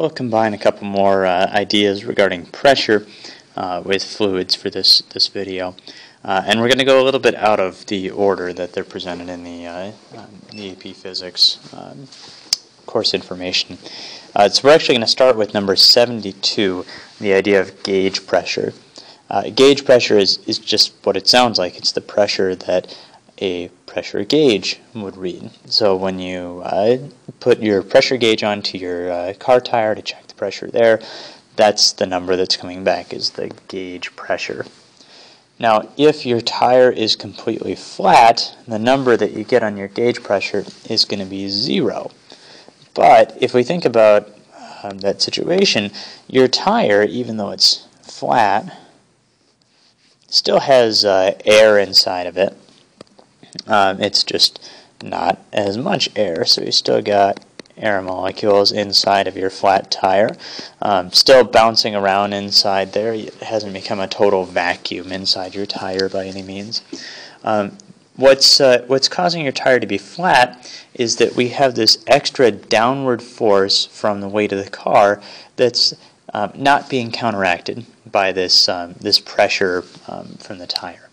we'll combine a couple more uh, ideas regarding pressure uh, with fluids for this, this video. Uh, and we're going to go a little bit out of the order that they're presented in the, uh, the AP Physics um, course information. Uh, so we're actually going to start with number 72, the idea of gauge pressure. Uh, gauge pressure is, is just what it sounds like. It's the pressure that a pressure gauge would read. So when you uh, put your pressure gauge onto your uh, car tire to check the pressure there, that's the number that's coming back is the gauge pressure. Now, if your tire is completely flat, the number that you get on your gauge pressure is going to be zero. But if we think about um, that situation, your tire, even though it's flat, still has uh, air inside of it. Um, it's just not as much air, so you still got air molecules inside of your flat tire. Um, still bouncing around inside there. It hasn't become a total vacuum inside your tire by any means. Um, what's, uh, what's causing your tire to be flat is that we have this extra downward force from the weight of the car that's um, not being counteracted by this, um, this pressure um, from the tire.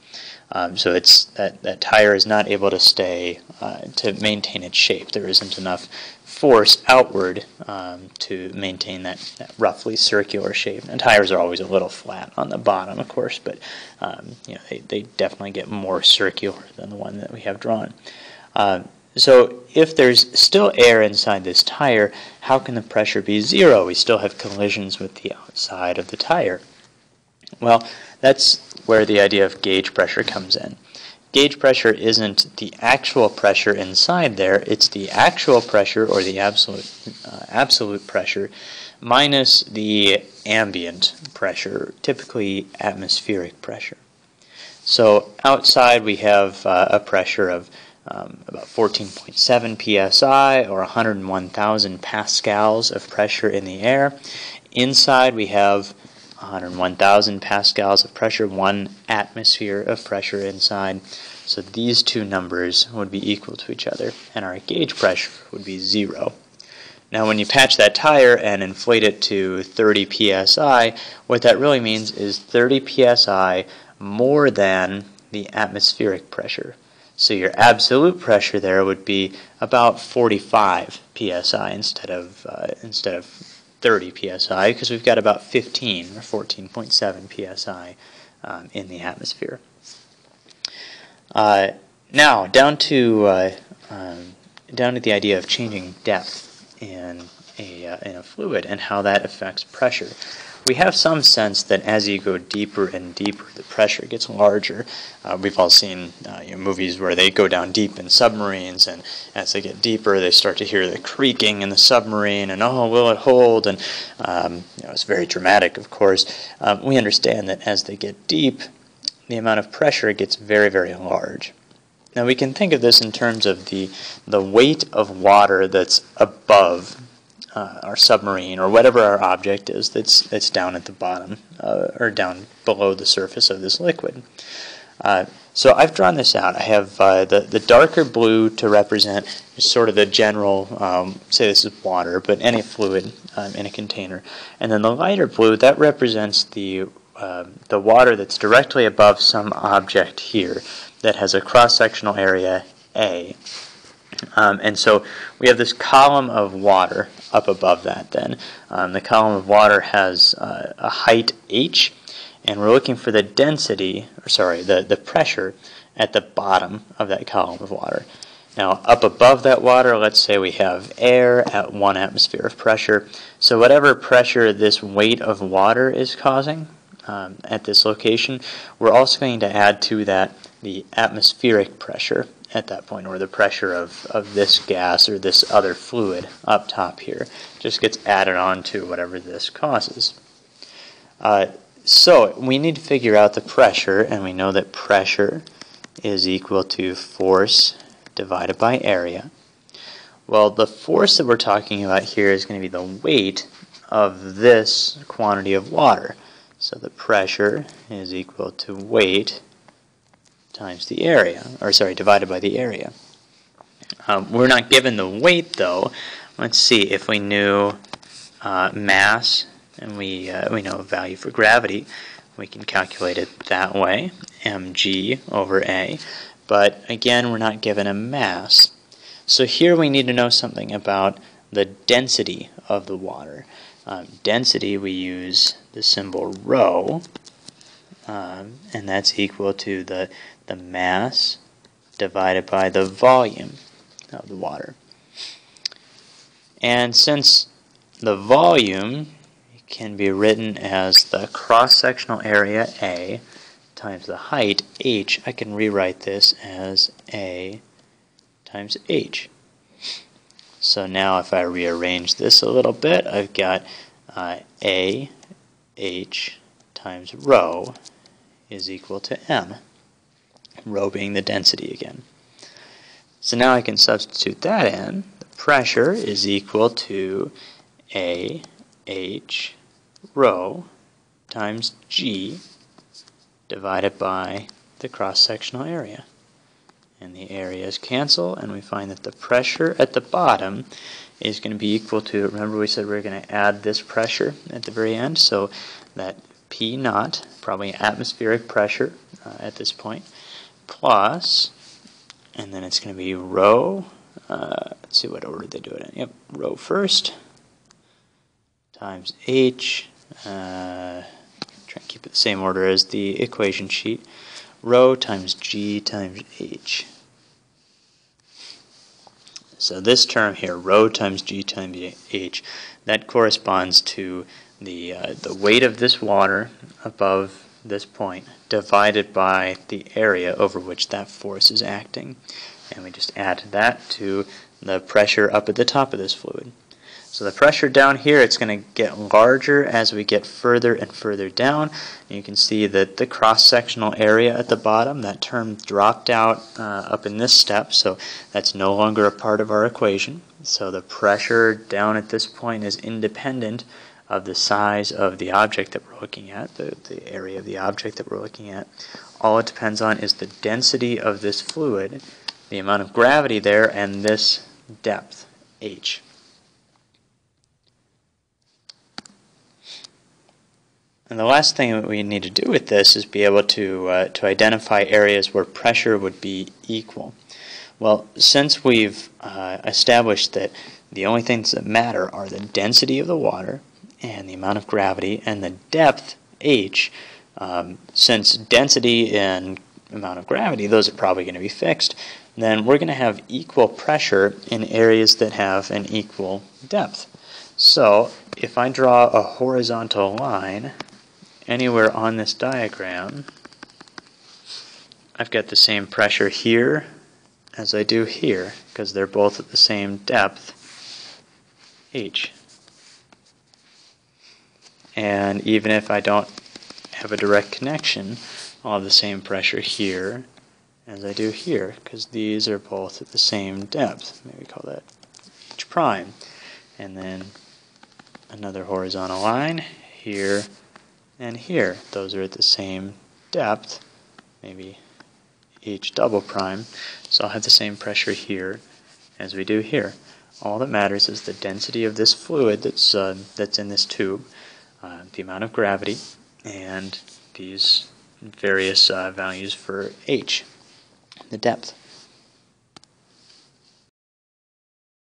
Um, so it's that, that tire is not able to stay uh, to maintain its shape. There isn't enough force outward um, to maintain that, that, roughly circular shape. And tires are always a little flat on the bottom, of course, but um, you know, they, they definitely get more circular than the one that we have drawn. Uh, so if there's still air inside this tire, how can the pressure be zero? We still have collisions with the outside of the tire. Well, that's where the idea of gauge pressure comes in. Gauge pressure isn't the actual pressure inside there, it's the actual pressure or the absolute, uh, absolute pressure minus the ambient pressure, typically atmospheric pressure. So outside we have uh, a pressure of um, about 14.7 psi or 101,000 pascals of pressure in the air. Inside we have 101,000 pascals of pressure, one atmosphere of pressure inside. So these two numbers would be equal to each other, and our gauge pressure would be zero. Now when you patch that tire and inflate it to 30 psi, what that really means is 30 psi more than the atmospheric pressure. So your absolute pressure there would be about 45 psi instead of uh, instead of 30 psi because we've got about 15 or 14.7 psi um, in the atmosphere. Uh, now down to uh, um, down to the idea of changing depth in a uh, in a fluid and how that affects pressure we have some sense that as you go deeper and deeper, the pressure gets larger. Uh, we've all seen uh, you know, movies where they go down deep in submarines, and as they get deeper, they start to hear the creaking in the submarine, and oh, will it hold? And um, you know, it's very dramatic, of course. Um, we understand that as they get deep, the amount of pressure gets very, very large. Now we can think of this in terms of the the weight of water that's above uh, our submarine or whatever our object is that's that's down at the bottom uh, or down below the surface of this liquid. Uh, so I've drawn this out. I have uh, the the darker blue to represent sort of the general, um, say this is water, but any fluid um, in a container, and then the lighter blue that represents the um, the water that's directly above some object here that has a cross-sectional area A. Um, and so we have this column of water up above that then. Um, the column of water has uh, a height h, and we're looking for the density, or sorry, the, the pressure at the bottom of that column of water. Now, up above that water, let's say we have air at one atmosphere of pressure. So whatever pressure this weight of water is causing um, at this location, we're also going to add to that the atmospheric pressure at that point, or the pressure of, of this gas or this other fluid up top here just gets added on to whatever this causes. Uh, so we need to figure out the pressure, and we know that pressure is equal to force divided by area. Well, the force that we're talking about here is going to be the weight of this quantity of water. So the pressure is equal to weight times the area, or sorry, divided by the area. Um, we're not given the weight though. Let's see if we knew uh, mass and we, uh, we know value for gravity, we can calculate it that way, mg over a. But again, we're not given a mass. So here we need to know something about the density of the water. Um, density, we use the symbol rho, um, and that's equal to the, the mass divided by the volume of the water. And since the volume can be written as the cross-sectional area A times the height h, I can rewrite this as A times h. So now if I rearrange this a little bit, I've got uh, A h times rho is equal to m, rho being the density again. So now I can substitute that in. The pressure is equal to A h rho times g divided by the cross-sectional area. And the areas cancel, and we find that the pressure at the bottom is going to be equal to, remember we said we are going to add this pressure at the very end, so that P naught, probably atmospheric pressure uh, at this point, plus, and then it's going to be rho, uh, let's see what order they do it in. Yep, rho first, times H, uh, try and keep it the same order as the equation sheet, rho times G times H. So this term here, rho times G times H, that corresponds to the, uh, the weight of this water above this point divided by the area over which that force is acting. And we just add that to the pressure up at the top of this fluid. So the pressure down here, it's going to get larger as we get further and further down. And you can see that the cross-sectional area at the bottom, that term dropped out uh, up in this step, so that's no longer a part of our equation. So the pressure down at this point is independent of the size of the object that we're looking at, the, the area of the object that we're looking at. All it depends on is the density of this fluid, the amount of gravity there, and this depth, h. And the last thing that we need to do with this is be able to, uh, to identify areas where pressure would be equal. Well, since we've uh, established that the only things that matter are the density of the water and the amount of gravity and the depth, h, um, since density and amount of gravity, those are probably going to be fixed, then we're going to have equal pressure in areas that have an equal depth. So if I draw a horizontal line anywhere on this diagram, I've got the same pressure here as I do here because they're both at the same depth, h. And even if I don't have a direct connection, I'll have the same pressure here as I do here because these are both at the same depth. Maybe call that h prime. And then another horizontal line here and here. Those are at the same depth, maybe h double prime. So I'll have the same pressure here as we do here. All that matters is the density of this fluid that's, uh, that's in this tube, uh, the amount of gravity, and these various uh, values for h, the depth.